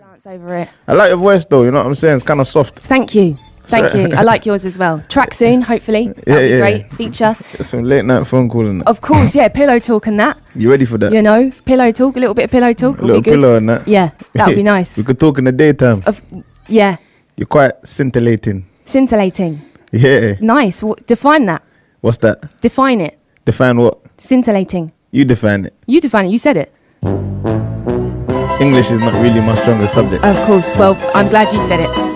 Dance over it. I like your voice though. You know what I'm saying? It's kind of soft. Thank you. Thank you. I like yours as well. Track soon, hopefully. Yeah, yeah. great. Feature. Get some late night phone call and that. Of course, yeah. Pillow talk and that. You ready for that? You know, pillow talk. A little bit of pillow talk. A will little be good. pillow and that. Yeah, that would be nice. we could talk in the daytime. Of, yeah, You're quite scintillating. scintillating. Yeah. Nice. What, define that. What's that? Define it. Define what? Scintillating. You define it. You define it. You said it. English is not really my strongest subject. Of course. Well, I'm glad you said it.